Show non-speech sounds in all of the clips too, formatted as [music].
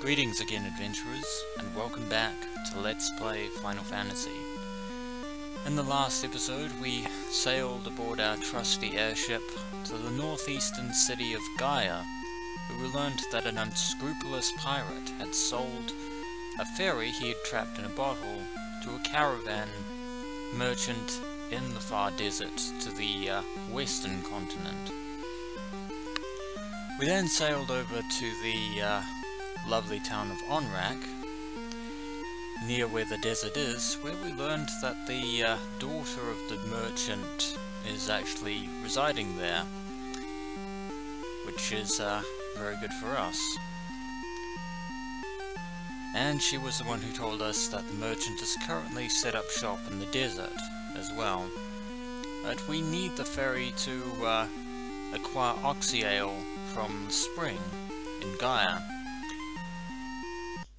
Greetings again adventurers, and welcome back to Let's Play Final Fantasy. In the last episode we sailed aboard our trusty airship to the northeastern city of Gaia, where we learned that an unscrupulous pirate had sold a ferry he had trapped in a bottle to a caravan merchant in the far desert to the uh, western continent. We then sailed over to the uh, lovely town of Onrak, near where the desert is, where we learned that the uh, daughter of the merchant is actually residing there, which is uh, very good for us. And she was the one who told us that the merchant is currently set up shop in the desert as well. But we need the ferry to uh, acquire Oxyale from the spring in Gaia.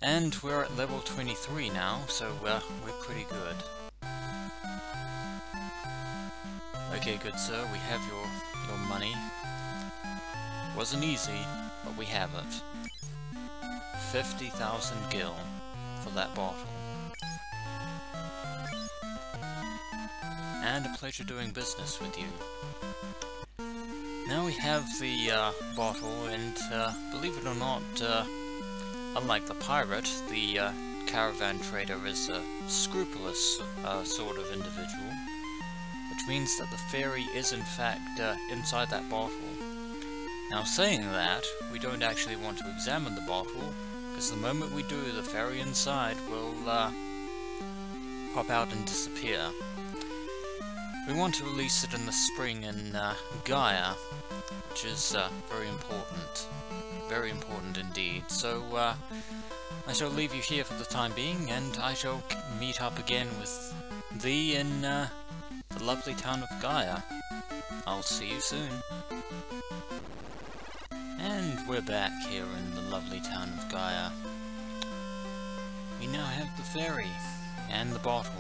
And we're at level 23 now, so we're pretty good. Okay, good sir, we have your, your money. Wasn't easy, but we have it. 50,000 gil for that bottle. And a pleasure doing business with you. Now we have the uh, bottle, and uh, believe it or not, uh, unlike the pirate, the uh, caravan trader is a scrupulous uh, sort of individual, which means that the fairy is in fact uh, inside that bottle. Now saying that, we don't actually want to examine the bottle, because the moment we do, the fairy inside will pop out and disappear. We want to release it in the spring in uh, Gaia, which is uh, very important. Very important indeed. So, uh, I shall leave you here for the time being, and I shall meet up again with thee in uh, the lovely town of Gaia. I'll see you soon. And we're back here in the lovely town of Gaia. We now have the ferry, and the bottle.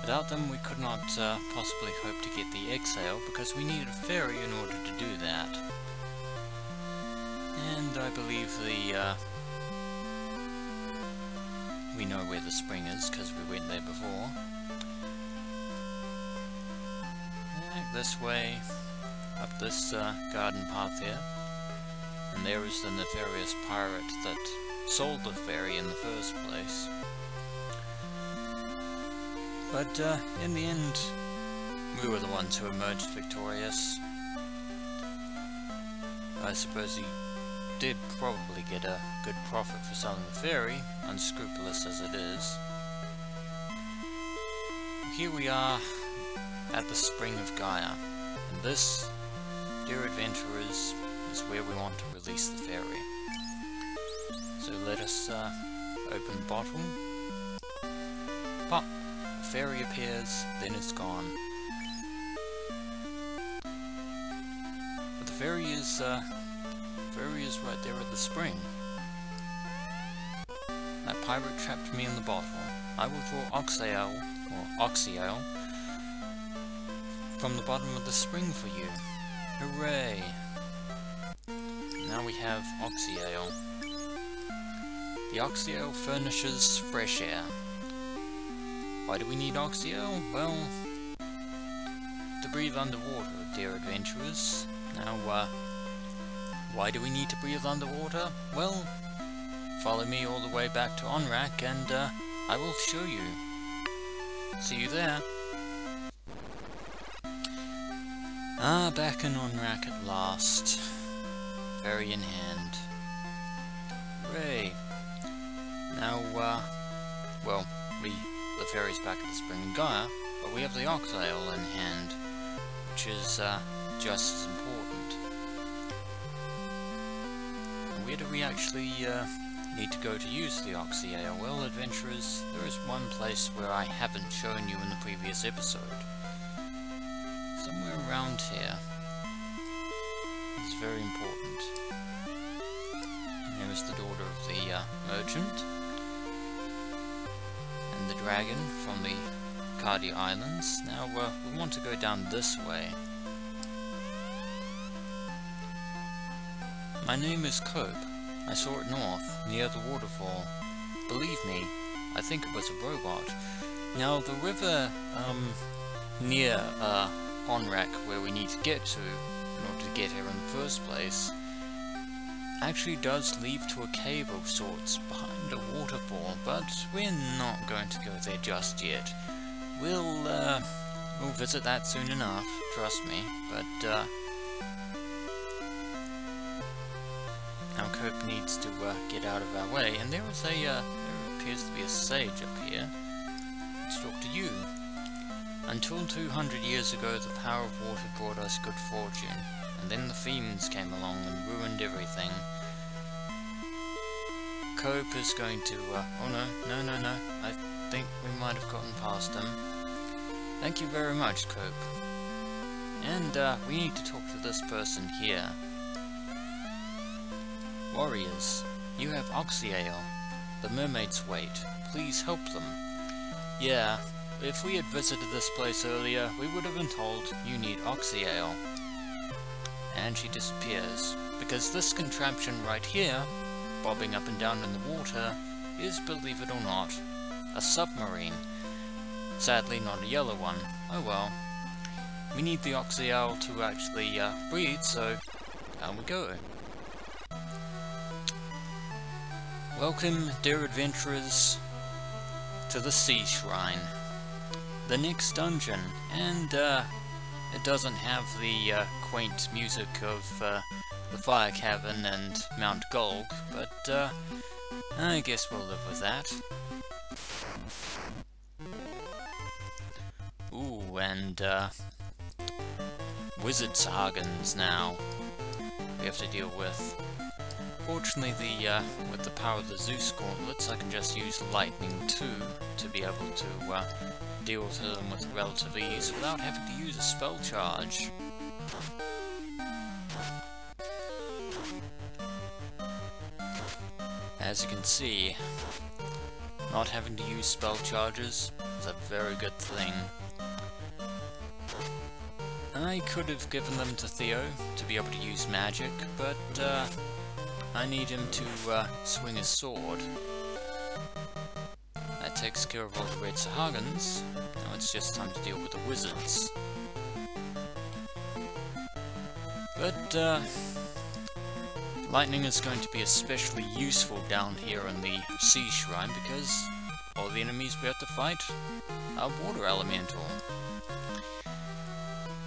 Without them, we could not uh, possibly hope to get the Oxyale, because we needed a ferry in order to do that. And I believe the, uh, we know where the spring is, because we went there before. This way, up this uh, garden path here. And there is the nefarious pirate that sold the ferry in the first place. But uh, in the end, we were the ones who emerged victorious. I suppose he did probably get a good profit for selling the ferry, unscrupulous as it is. Here we are at the Spring of Gaia, and this, dear adventurers, is where we want to release the ferry. So let us uh, open the bottle. Pop! fairy appears, then it's gone. But the fairy is, uh, fairy is right there at the spring. That pirate trapped me in the bottle. I will draw Oxyale, or Oxyale, from the bottom of the spring for you. Hooray! Now we have Oxyale. The Oxyale furnishes fresh air. Why do we need Oxyale? Well, to breathe underwater, dear adventurers. Now, uh, why do we need to breathe underwater? Well, follow me all the way back to Onrak and, uh, I will show you. See you there. Ah, back in Onrak at last. Ferry in hand. Hooray. Now, uh, well, we the ferry's back at the spring in Gaia, but we have the Oxyale in hand, which is uh, just as important. Where do we actually uh, need to go to use the Oxyale? Well, adventurers, there is one place where I haven't shown you in the previous episode. Somewhere around here. It's very important. There is the daughter of the uh, merchant And the dragon from the Cardia Islands. Now, uh, we want to go down this way. My name is Kope, I saw it north, near the waterfall. Believe me, I think it was a robot. Now, the river, um, near, uh, Onrak, where we need to get to, in order to get here in the first place, actually does lead to a cave of sorts behind a waterfall, but we're not going to go there just yet. We'll, uh, we'll visit that soon enough, trust me, but, uh, now Kope needs to, uh, get out of our way, and there is a, uh, there appears to be a sage up here. Let's talk to you. Until 200 years ago, the power of water brought us good fortune, and then the fiends came along and ruined everything. Kope is going to, uh, oh no, no, no, no, I think we might have gotten past them. Thank you very much, Kope. And, uh, we need to talk to this person here. Warriors, you have Oxyale. The mermaids wait. Please help them. Yeah, if we had visited this place earlier, we would have been told you need Oxyale. And she disappears, because this contraption right here, bobbing up and down in the water, is, believe it or not, a submarine. Sadly not a yellow one. Oh well. We need the Oxyale to actually uh, breathe, so down we go. Welcome, dear adventurers, to the Sea Shrine the next dungeon, and uh, it doesn't have the uh, quaint music of uh, the Fire Cavern and Mount Gulg, but uh, I guess we'll live with that. Ooh, and uh, Wizard now we have to deal with. Fortunately, the uh, with the power of the Zeus gauntlets, I can just use lightning too to be able to uh, deal with them with relative ease without having to use a spell charge. As you can see, not having to use spell charges is a very good thing. I could have given them to Theo to be able to use magic, but uh, I need him to uh, swing his sword That takes care of all the Red Sahagins. Now it's just time to deal with the wizards. But, uh, lightning is going to be especially useful down here in the Sea Shrine because all the enemies we have to fight are water elemental.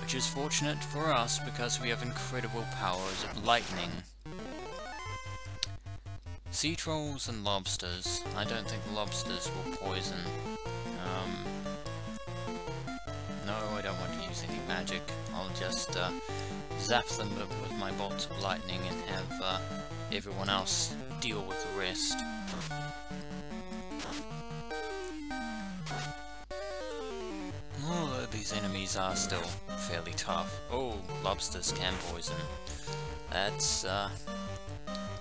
Which is fortunate for us because we have incredible powers of lightning. Sea trolls and lobsters. I don't think lobsters will poison. Um, no, I don't want to use any magic. I'll just uh, zap them with my bolts of lightning and have uh, everyone else deal with the rest. Although these enemies are still fairly tough. Oh, lobsters can poison. That's, uh,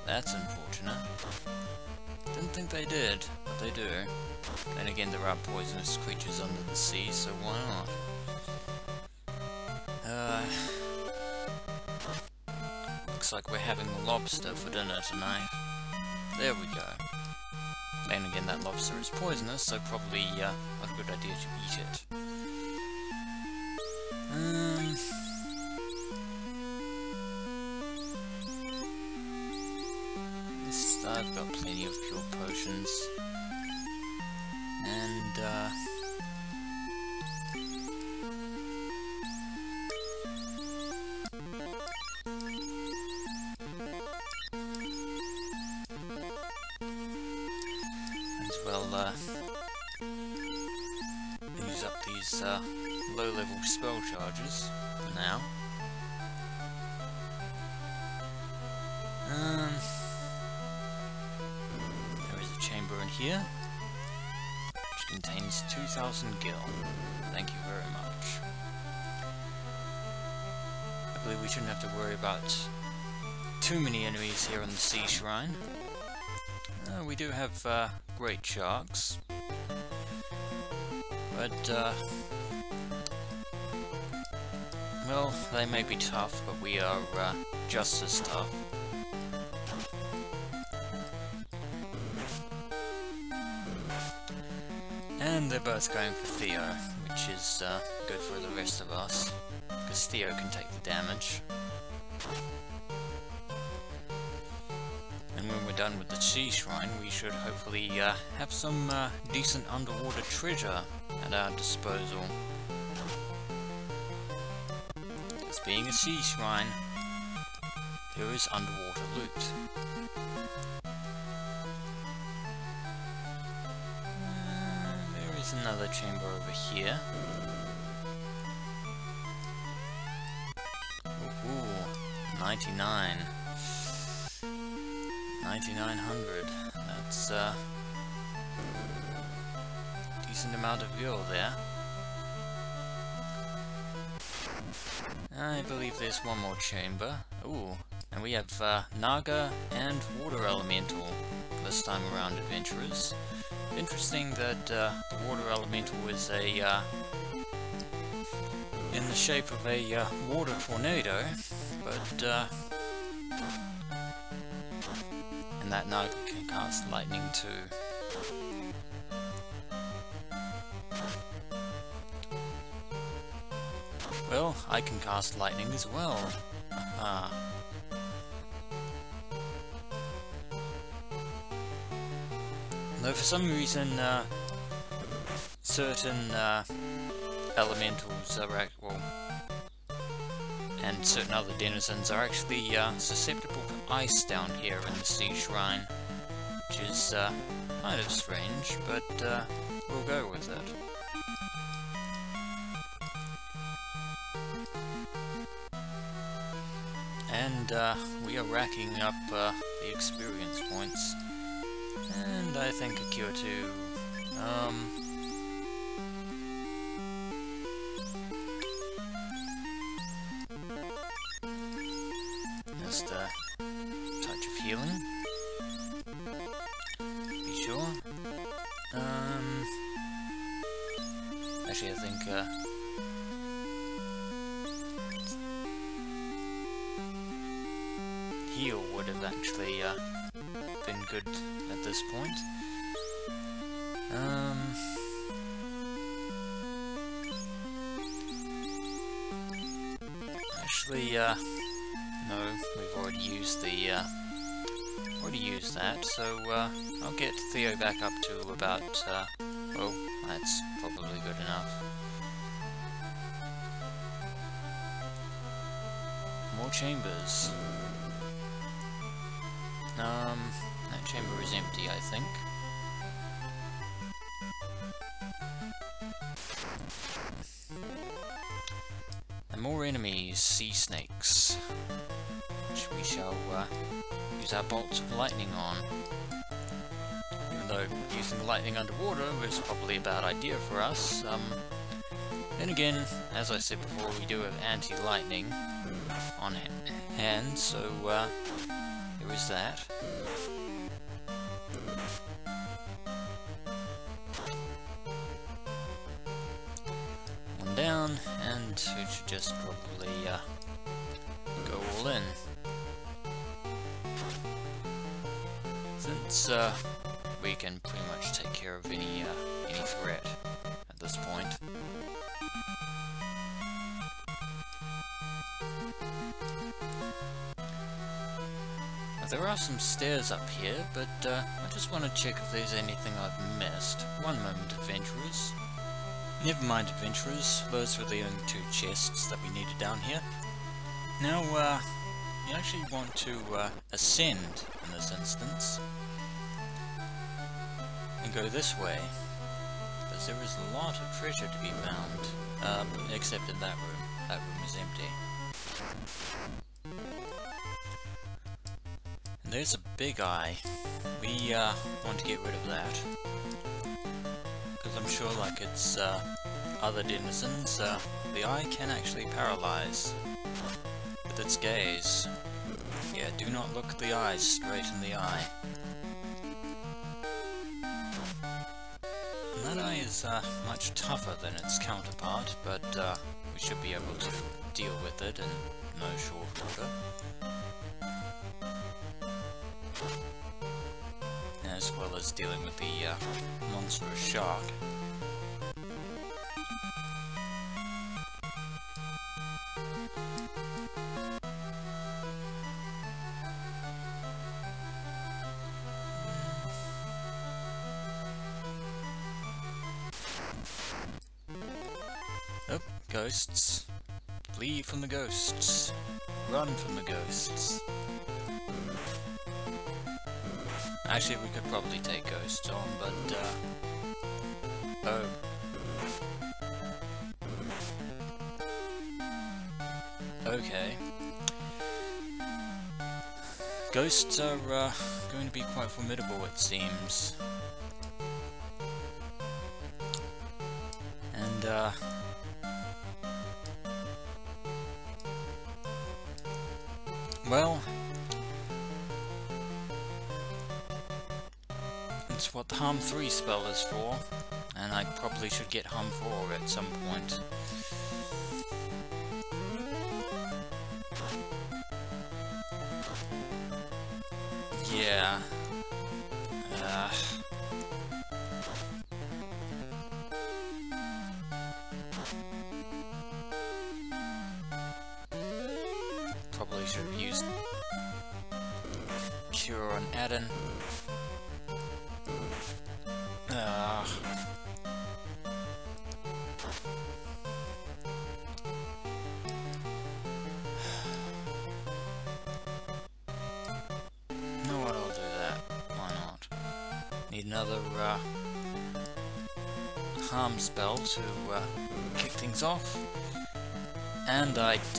that's unfortunate. Didn't think they did, but they do. Then again, there are poisonous creatures under the sea, so why not? Uh, looks like we're having lobster for dinner tonight. There we go. Then again, that lobster is poisonous, so probably uh, a good idea to eat it. Um, I've got plenty of pure potions. And, uh... 1,000 gil. Thank you very much. I believe we shouldn't have to worry about too many enemies here on the Sea Shrine. Uh, we do have uh, great sharks, but uh, well, they may be tough, but we are uh, just as tough. And they're both going for Theo, which is uh, good for the rest of us, because Theo can take the damage. And when we're done with the Sea Shrine, we should hopefully uh, have some uh, decent underwater treasure at our disposal. As being a Sea Shrine, there is underwater loot. Another chamber over here. Ooh, 99. 9900. That's uh decent amount of fuel there. I believe there's one more chamber. Ooh, and we have uh, Naga and Water Elemental this time around, adventurers. Interesting that uh, the Water Elemental is a uh, in the shape of a uh, water tornado, but uh, and that Naga can cast lightning too. Well, I can cast lightning as well. Aha. Though for some reason, uh, certain uh, elementals are act well, and certain other denizens are actually uh, susceptible to ice down here in the Sea Shrine, which is uh, kind of strange, but uh, we'll go with it. And uh, we are racking up the experience points. And I think a cure too. Um, just a touch of healing. Be sure. Um, actually, I think. Uh, heal would have actually uh, good at this point. Um, actually, uh, no, we've already used the, uh, already used that, so uh, I'll get Theo back up to about, uh, well, that's probably good enough. More chambers. Um, that chamber is empty, I think. And more enemies, sea snakes, which we shall uh, use our bolts of lightning on. Even though using lightning underwater was probably a bad idea for us. Um, then again, as I said before, we do have anti-lightning on hand, so uh, is that. One down, and we should just probably uh, go all in. Since uh, we can pretty much take care of any uh, any threat at this point. There are some stairs up here, but uh, I just want to check if there's anything I've missed. One moment, adventurers. Never mind, adventurers. Those were the only two chests that we needed down here. Now, uh, you actually want to uh, ascend in this instance. And go this way. Because there is a lot of treasure to be found. Um, except in that room. That room is empty. There's a big eye. We uh, want to get rid of that. Because I'm sure like its uh, other denizens, uh, the eye can actually paralyze with its gaze. Yeah, do not look the eyes straight in the eye. And that eye is uh, much tougher than its counterpart, but uh, we should be able to deal with it in no short order. Well as dealing with the uh, monstrous shark. Oh, ghosts. Flee from the ghosts. Run from the ghosts. Actually, we could probably take ghosts on, but, uh... Oh. Okay. Ghosts are, uh, going to be quite formidable, it seems. And, uh... Well... What the Harm 3 spell is for, and I probably should get Harm 4 at some point. Yeah.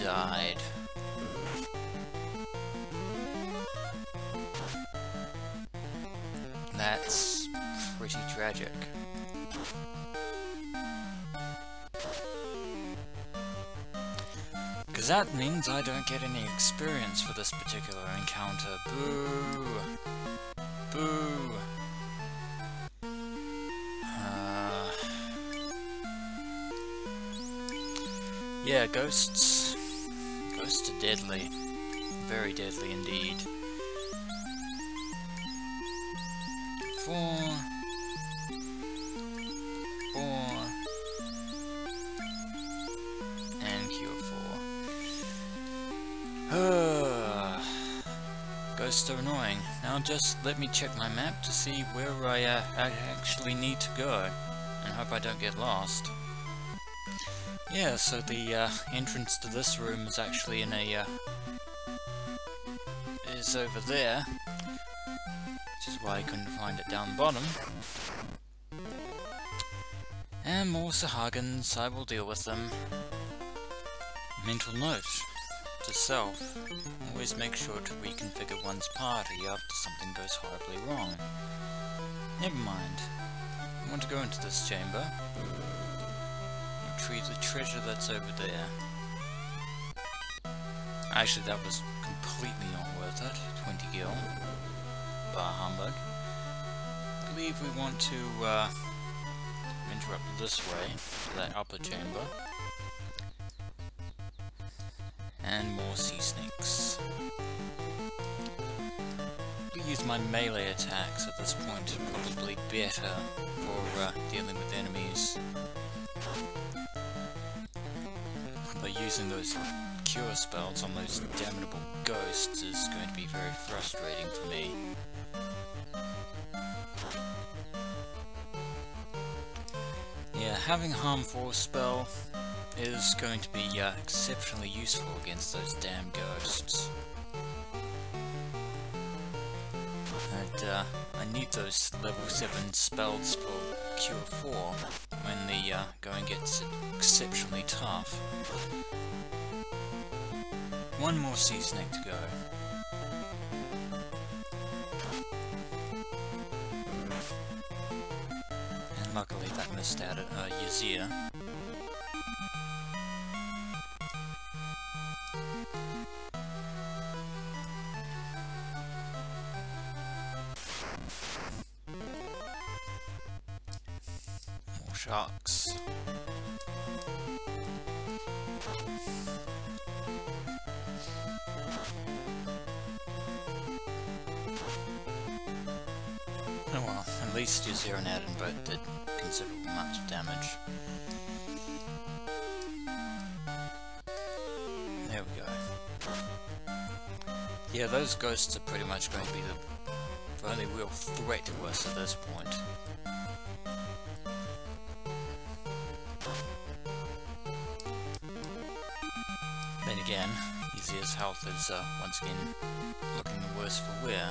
Died. That's pretty tragic. Because that means I don't get any experience for this particular encounter. Boo! Boo! Uh, yeah, ghosts. Ghosts are deadly. Very deadly indeed. Four. Four. And cure four. [sighs] Ghosts are annoying. Now just let me check my map to see where I, uh, I actually need to go. And hope I don't get lost. Yeah, so the uh, entrance to this room is actually in a... Uh, is over there. Which is why I couldn't find it down the bottom. And more Sahagins, I will deal with them. Mental note to self. Always make sure to reconfigure one's party after something goes horribly wrong. Never mind. I want to go into this chamber. Retrieve the treasure that's over there. Actually, that was completely not worth it. 20 gil. Bar humbug. I believe we want to, uh, interrupt this way, that upper chamber. And more sea snakes. Use my melee attacks at this point, probably better for uh, dealing with enemies. Using those cure spells on those damnable ghosts is going to be very frustrating for me. Yeah, having Harm 4 spell is going to be uh, exceptionally useful against those damn ghosts. And uh, I need those level 7 spells for Cure 4 when the uh, going gets exceptionally tough. One more sea snake to go. And luckily that missed out at uh, Ysir. Least Ysir and Adin both did considerable amounts of damage. There we go. Yeah, those ghosts are pretty much going to be the, only real threat to us at this point. Then again, Ysir's health is uh, once again looking the worse for wear.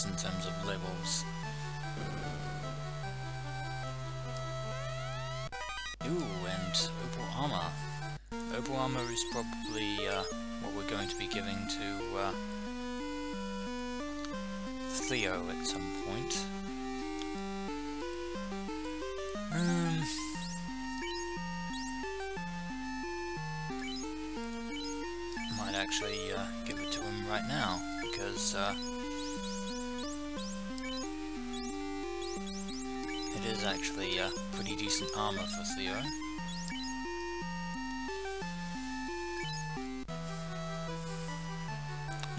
Else in terms of levels. Ooh, and Opal Armor. Opal Armor is probably uh, what we're going to be giving to uh, Theo at some point. Um, might actually uh, give it to him right now, because uh, it is actually uh, pretty decent armor for Theo.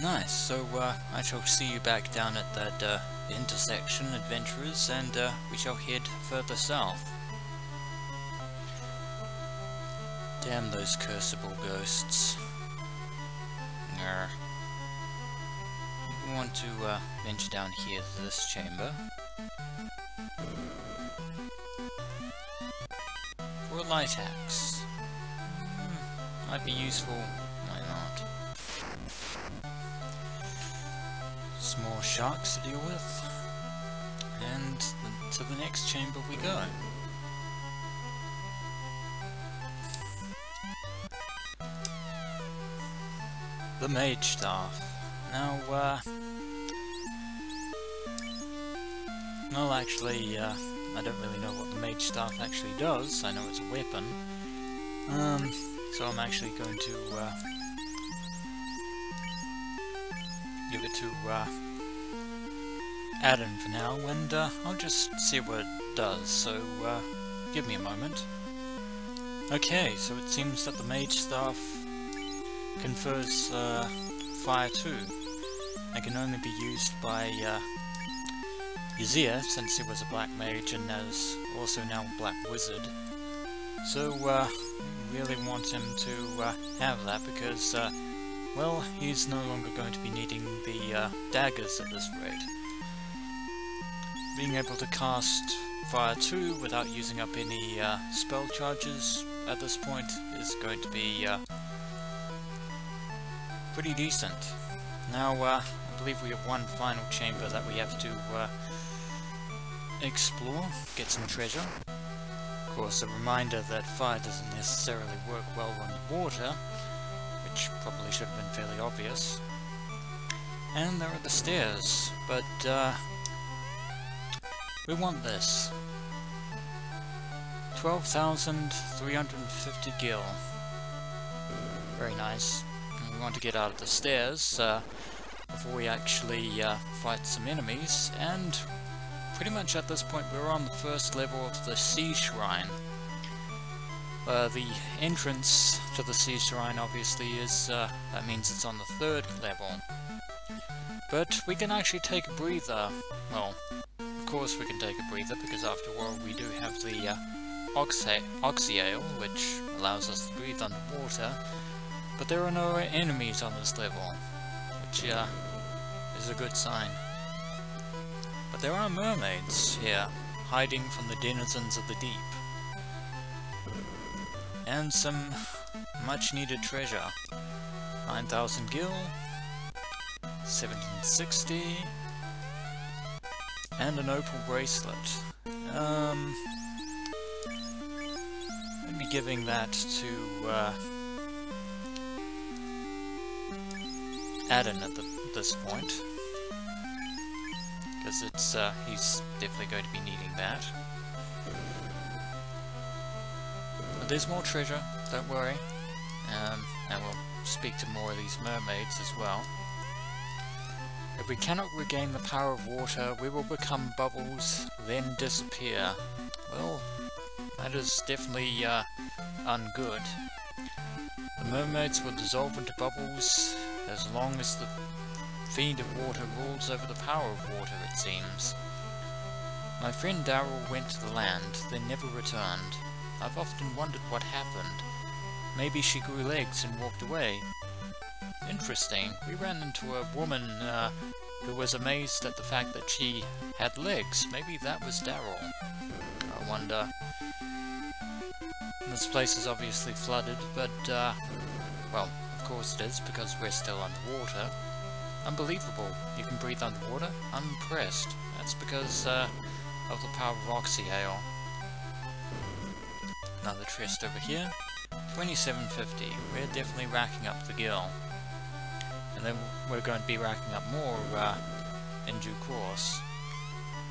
Nice, so uh, I shall see you back down at that uh, intersection, adventurers, and uh, we shall head further south. Damn those cursable ghosts. Grr. We want to uh, venture down here to this chamber. Light axe. Hmm, might be useful, might not. More sharks to deal with. And to the next chamber we go. The Mage Staff. Now, uh... Well, actually, uh, I don't really know what the Mage Staff actually does. I know it's a weapon. Um, so I'm actually going to, uh... Give it to, uh... Adin for now, and, uh, I'll just see what it does, so, uh, give me a moment. Okay, so it seems that the Mage Staff confers uh, Fire 2 It can only be used by uh, Ysir, since he was a Black Mage and is also now a Black Wizard. So, uh, we really want him to uh, have that because, uh, well, he's no longer going to be needing the uh, daggers at this rate. Being able to cast Fire 2 without using up any uh, spell charges at this point is going to be uh, pretty decent. Now, I believe we have one final chamber that we have to explore, get some treasure. Of course, a reminder that fire doesn't necessarily work well on water, which probably should have been fairly obvious. And there are the stairs, but uh, we want this. 12,350 gil. Very nice we want to get out of the stairs uh, before we actually uh, fight some enemies, and pretty much at this point we're on the first level of the Sea Shrine. Uh, the entrance to the Sea Shrine obviously is, uh, that means it's on the third level. But we can actually take a breather. Well, of course we can take a breather because after all we do have the uh, Oxy Oxyale, which allows us to breathe underwater, but there are no enemies on this level, which uh, is a good sign. There are mermaids here, hiding from the denizens of the deep. And some much needed treasure. 9,000 gil, 1760, and an opal bracelet. Um, I'd be giving that to, uh, Adin at the, this point. Because it's, uh, he's definitely going to be needing that. But there's more treasure, don't worry. Um, and we'll speak to more of these mermaids as well. If we cannot regain the power of water, we will become bubbles, then disappear. Well, that is definitely uh, ungood. The mermaids will dissolve into bubbles as long as the fiend of water rules over the power of water, it seems. My friend Darrell went to the land, then never returned. I've often wondered what happened. Maybe she grew legs and walked away. Interesting. We ran into a woman uh, who was amazed at the fact that she had legs. Maybe that was Darrell. I wonder. This place is obviously flooded, but, uh, well, of course it is, because we're still underwater. Unbelievable. You can breathe underwater? I'm impressed. That's because, uh, of the power of Oxyale. Another chest over here. 2750. We're definitely racking up the gil. And then we're going to be racking up more uh, in due course.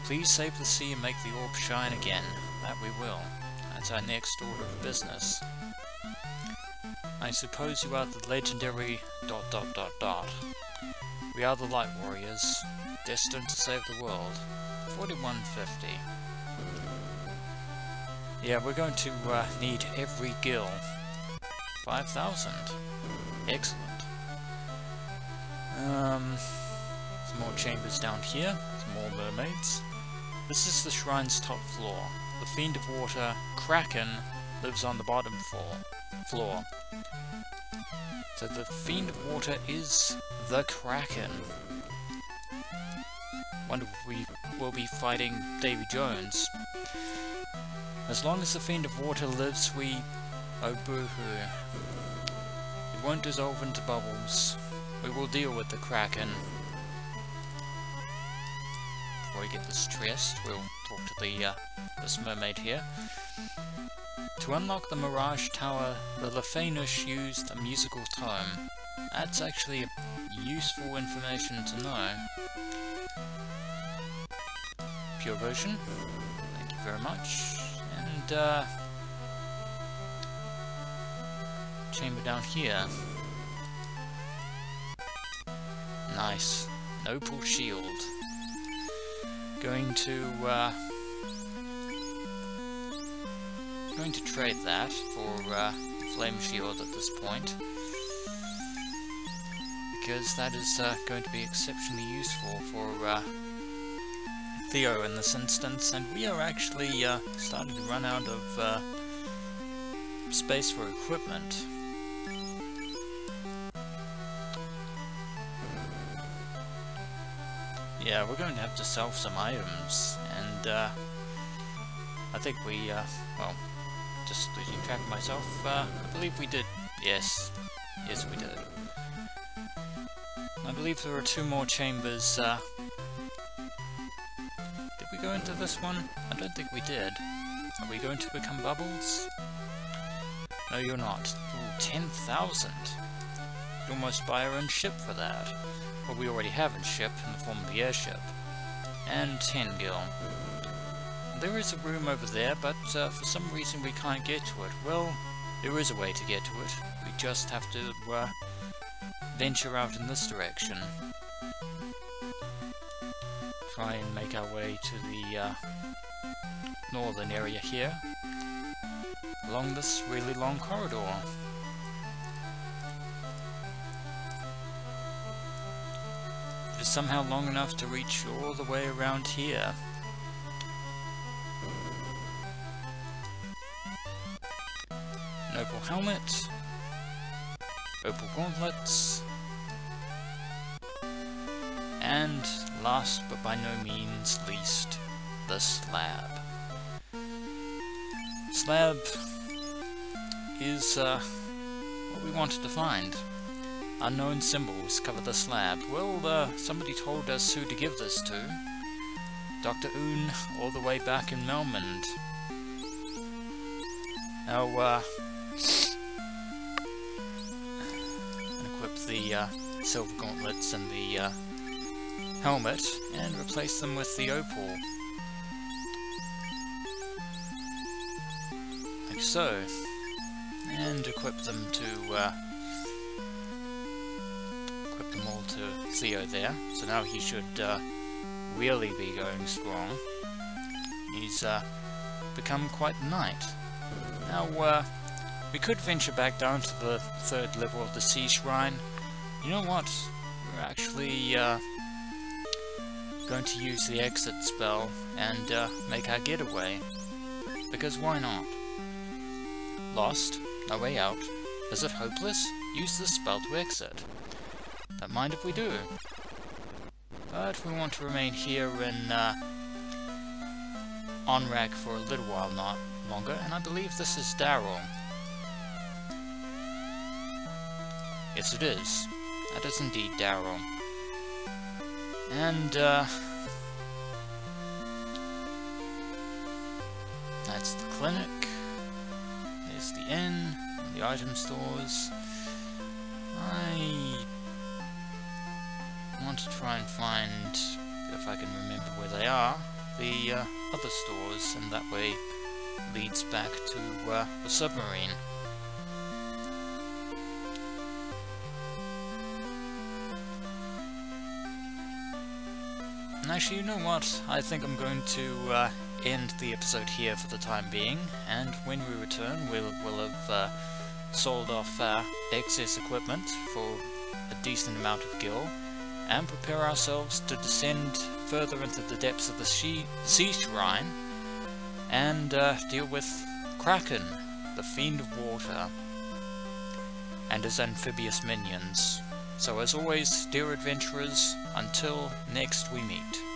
Please save the sea and make the orb shine again. That we will. That's our next order of business. I suppose you are the legendary dot dot dot dot. We are the Light Warriors, destined to save the world. 4150. Yeah, we're going to uh, need every gil. 5,000. Excellent. Um, some more chambers down here, some more mermaids. This is the shrine's top floor. The Fiend of Water, Kraken, lives on the bottom floor. So the Fiend of Water is the Kraken. Wonder if we will be fighting Davy Jones. As long as the Fiend of Water lives, we... Oh boo-hoo. It won't dissolve into bubbles. We will deal with the Kraken. Before we get this chest, we'll talk to the uh, this mermaid here. To unlock the Mirage Tower, the Lefeinish used a musical tome. That's actually useful information to know. Pure version. Thank you very much. And, uh... Chamber down here. Nice. Opal shield. Going to, uh... Going to trade that for, uh, flame shield at this point. Because that is, uh, going to be exceptionally useful for, uh, Theo in this instance, and we are actually, uh, starting to run out of, uh, space for equipment. Yeah, we're going to have to sell some items, and uh, I think we, uh, well, just losing track of myself, uh, I believe we did, yes, yes we did. I believe there are two more chambers, uh, did we go into this one? I don't think we did. Are we going to become bubbles? No, you're not. Ooh, 10,000! You'd almost buy our own ship for that what we already have in ship in the form of the airship, and 10 gil. There is a room over there, but uh, for some reason we can't get to it. Well, there is a way to get to it. We just have to uh, venture out in this direction. Try and make our way to the uh, northern area here, along this really long corridor. Is somehow long enough to reach all the way around here. Noble helmet, opal gauntlets, and last but by no means least, the slab. Slab is uh, what we wanted to find. Unknown symbols cover the slab. Well, uh, somebody told us who to give this to. Dr. Unne, all the way back in Melmond. Now, uh... equip the, uh, silver gauntlets and the, uh, helmet, and replace them with the opal. Like so. And equip them to, uh, all to Theo there, so now he should uh, really be going strong. He's uh, become quite knight. Now, uh, we could venture back down to the third level of the Sea Shrine. You know what? We're actually uh, going to use the exit spell and uh, make our getaway. Because why not? Lost? No way out. Is it hopeless? Use the spell to exit. Don't mind if we do. But we want to remain here in uh, for a little while not longer, and I believe this is Daryl. Yes, it is. That is indeed Daryl. And, uh... That's the clinic. There's the inn, the item stores. I want to try and find, if I can remember where they are, the uh, other stores, and that way leads back to uh, the submarine. And actually, you know what? I think I'm going to uh, end the episode here for the time being, and when we return, we'll, we'll have uh, sold off excess equipment for a decent amount of gil, and prepare ourselves to descend further into the depths of the sea, sea shrine, and uh, deal with Kraken, the Fiend of Water, and his amphibious minions. So as always, dear adventurers, until next we meet.